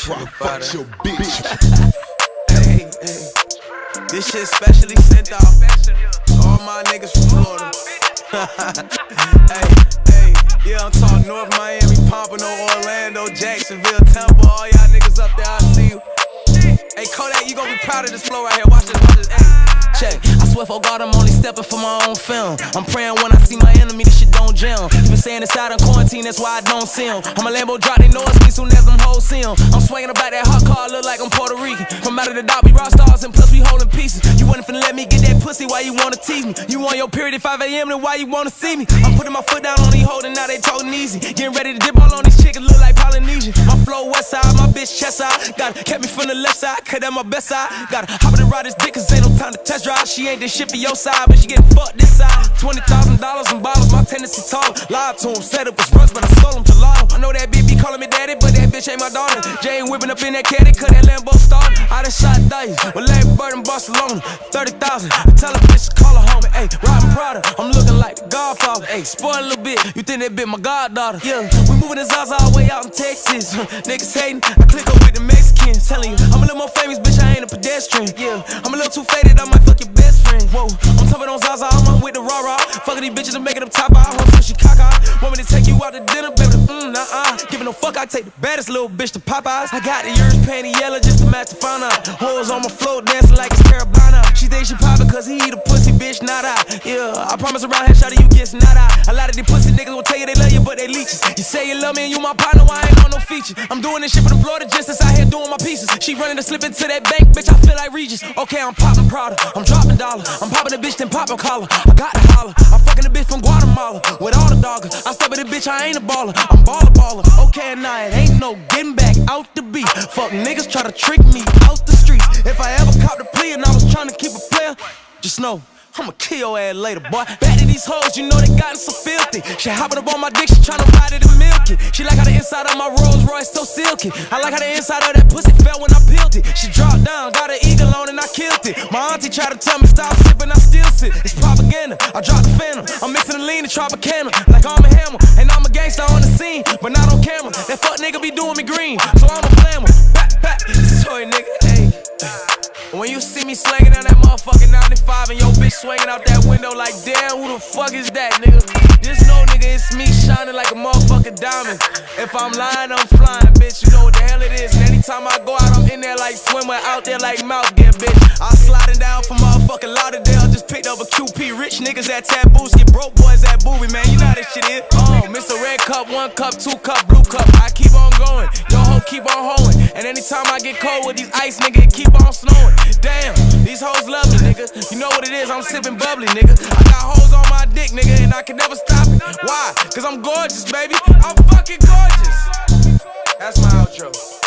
Try fuck your bitch. hey, hey. This shit specially sent out. All my niggas from Florida. hey, hey. Yeah, I'm talking North Miami, Pompano, Orlando, Jacksonville, Tampa. All y'all niggas up there, I see you. Hey, Kodak, you gon' be proud of this flow right here. Swear for God, I'm only stepping for my own film. I'm praying when I see my enemy, this shit don't jam. Been saying inside on quarantine, that's why I don't see him. I'm a Lambo drop, they know it's me soon as them hoes see him. I'm swinging about that hot car, look like I'm Puerto Rican. From out of the dot, we rock stars and plus we holding pieces. You wasn't finna let me get that pussy, why you wanna tease me? You on your period at 5 a.m., then why you wanna see me? I'm putting my foot down on these holding, now they talking easy. Getting ready to dip all on these chickens, look like Polynesian. My flow west side, my bitch chest side. Got kept me from the left side, cut at my best side. Gotta hop in and ride this dick, cause ain't no time to test drive. She ain't this shit for your side, but she getting fucked this side. Twenty thousand dollars in bottles, my tendency tall. Lied to him, said it was rush, but I sold him gelato. I know that bitch calling me daddy, but that bitch ain't my daughter. Jay whipping up in that caddy, cut that Lambo started. I done shot dice with Larry Bird in Barcelona. 30,000, I tell a bitch to call her home. Ayy, riding Prada, I'm looking like the Godfather. Ayy, spoil a little bit, you think that bitch my goddaughter. Yeah, we moving the Zaza all the way out in Texas. Niggas hating, I click up with the Mexicans. Telling you, I'm a little more famous, bitch, I ain't a pedestrian. Yeah, I'm a little too faded, I might Fucking these bitches and making them top out. She cock out. Want me to take you out to dinner, baby? Mm, nah, uh. Giving no fuck, I take the baddest little bitch to Popeyes. I got the yours panty yellow just to match the fauna. Hoes on my float dancing like it's Caribana. She think she poppin' cause he eat a pussy, bitch, not I. Yeah, I promise around here, you get not I. A lot of these pussy niggas will tell you they love you, but they leeches. You say you love me and you my partner, why I ain't on no feature? I'm doing this shit for the Florida just out here doing my pieces. She running to slip into that bank, bitch, I feel like Regis. Okay, I'm popping Prada, I'm dropping dollar. I'm popping the bitch, then popping collar. I got the holler. I'm fucking the bitch from Guatemala with all the doggers. I'm stepping the bitch, I ain't a baller. I'm baller baller. Okay, now it ain't no getting back out the beat. Fuck niggas try to trick me out the streets. If I ever cop the plea and I was trying to keep a player, just know. I'ma kill your ass later, boy. Back to these hoes, you know they gotten so filthy. She hopping up on my dick, she tryna ride it and milk it. She like how the inside of my Rolls Royce so silky. I like how the inside of that pussy felt when I peeled it. She dropped down, got an eagle on and I killed it. My auntie tried to tell me stop sipping, I still sip. It's propaganda. I dropped the phantom. I'm mixing the lean and Tropicana like I'm a hammer. And I'm a gangster on the scene, but not on camera. That fuck nigga be doing me green, so I'ma blame him. Back, back. Sorry, nigga. Hey. When you see me slanging down that motherfucking 95 and your bitch swinging out that window like, damn, who the fuck is that, nigga? Just know, nigga, it's me shining like a motherfucking diamond. If I'm lying, I'm flying, bitch. You know what the hell it is. And anytime I go out, I'm in there like swimmer, out there like mouth that bitch. I sliding down from motherfucking Lauderdale. Just picked up a QP. Rich niggas at taboos. Get broke boys at booby, man. You know how this shit is. Oh, Mr. Red Cup, one cup, two cup, blue cup. I keep on going. Yo ho, keep on hoeing. And anytime I get cold with these ice, nigga, it keep on snowing. Damn, these hoes love me, nigga. You know what it is, I'm sipping bubbly, nigga. I got hoes on my dick, nigga, and I can never stop it. Why? Cause I'm gorgeous, baby. I'm fucking gorgeous. That's my outro.